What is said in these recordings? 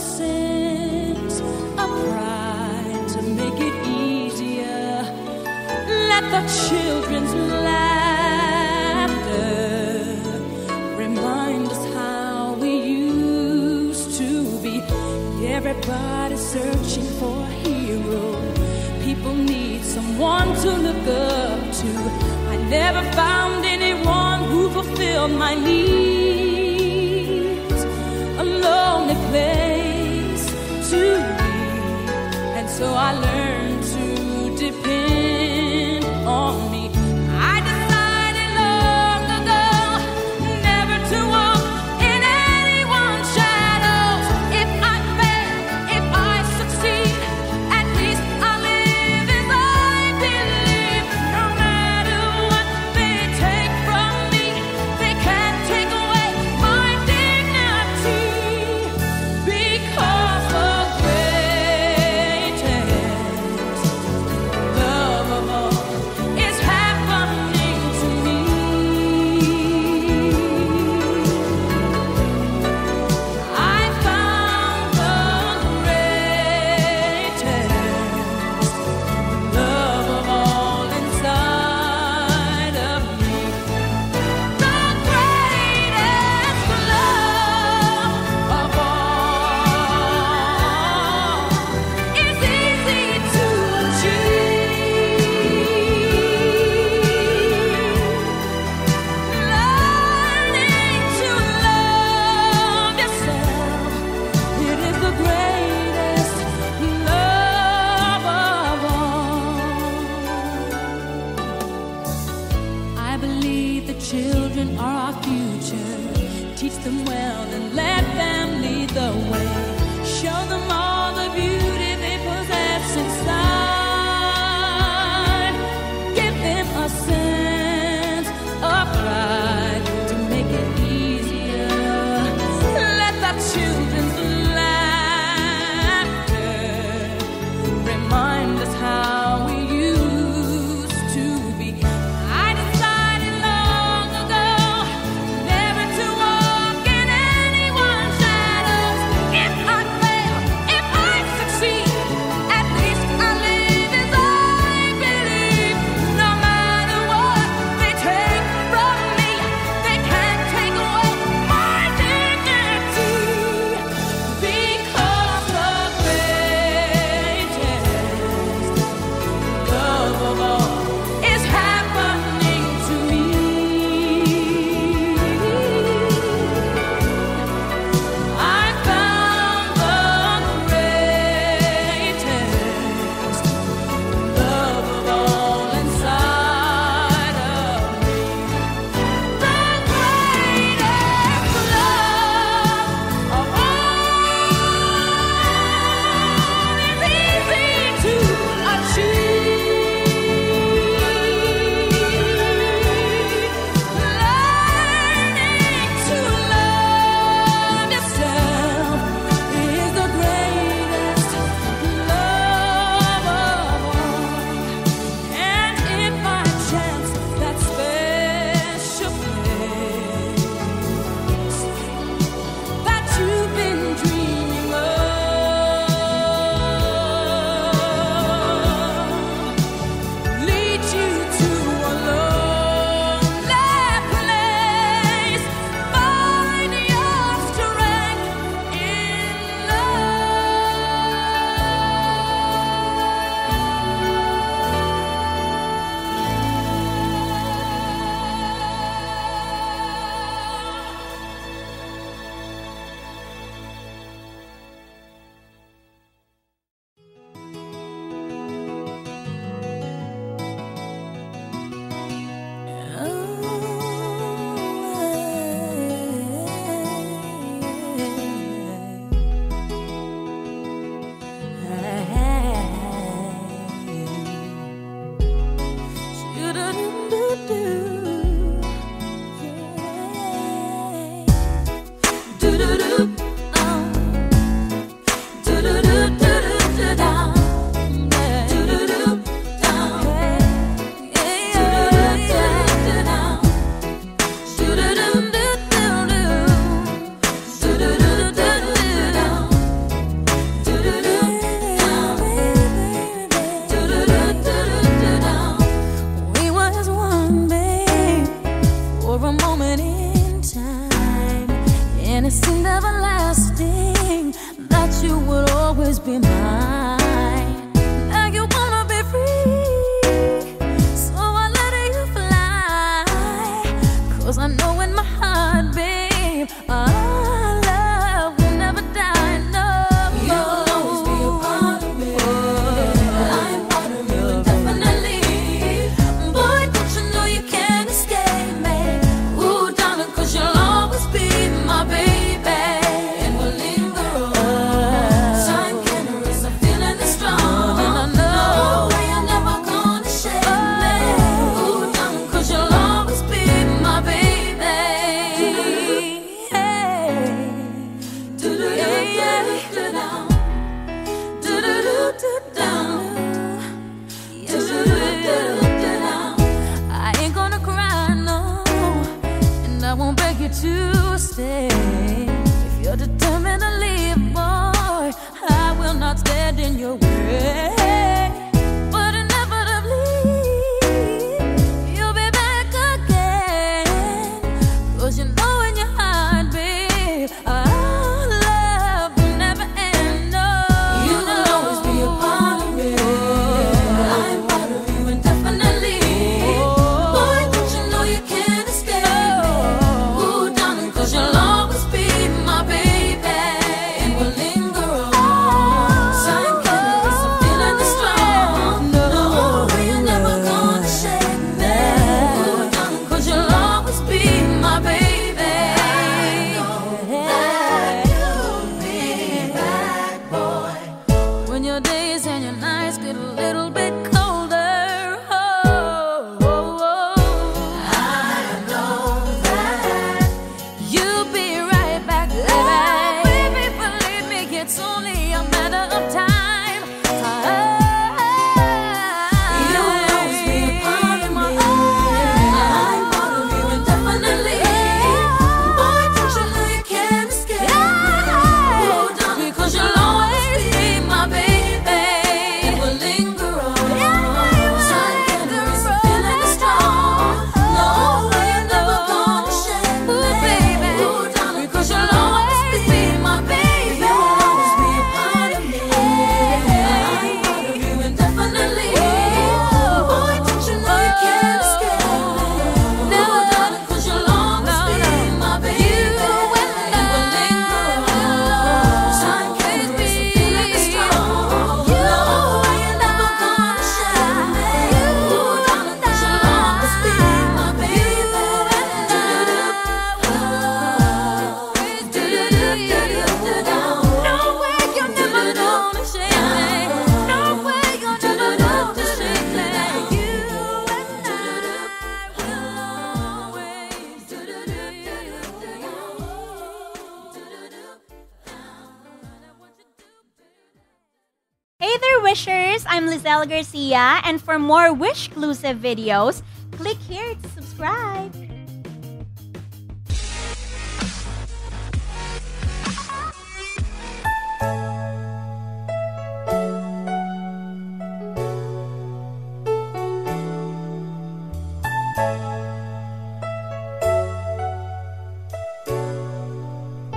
sins are pride to make it easier. Let the children's laughter remind us how we used to be. Everybody searching for a hero. People need someone to look up to. I never found anyone who fulfilled my need. Oh. Garcia. And for more Wish exclusive videos, click here to subscribe.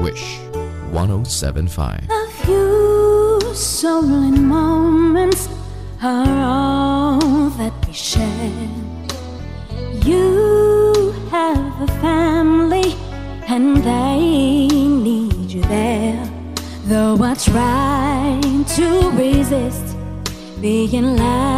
Wish 1075. A few stolen moments are all that we share. You have a family, and they need you there. Though I try to resist being last